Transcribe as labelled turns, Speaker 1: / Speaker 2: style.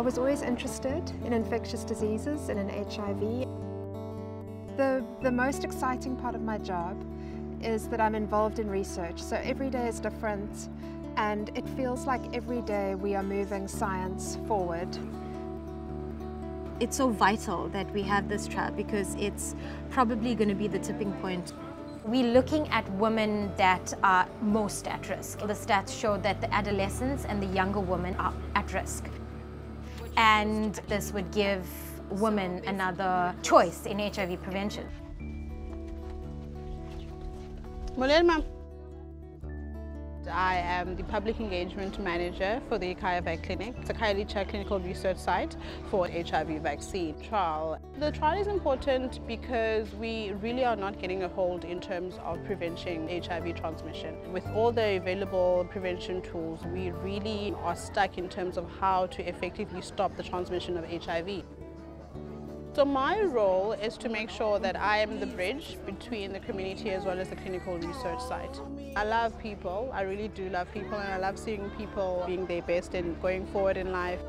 Speaker 1: I was always interested in infectious diseases and in HIV. The, the most exciting part of my job is that I'm involved in research. So every day is different and it feels like every day we are moving science forward.
Speaker 2: It's so vital that we have this trial because it's probably going to be the tipping point.
Speaker 3: We're looking at women that are most at risk. The stats show that the adolescents and the younger women are at risk. And this would give women another choice in HIV prevention.
Speaker 4: Mulel, ma'am. I am the Public Engagement Manager for the Khayavac Clinic. the a Khayelitsha clinical research site for HIV vaccine trial. The trial is important because we really are not getting a hold in terms of preventing HIV transmission. With all the available prevention tools, we really are stuck in terms of how to effectively stop the transmission of HIV. So my role is to make sure that I am the bridge between the community as well as the clinical research site. I love people, I really do love people and I love seeing people being their best and going forward in life.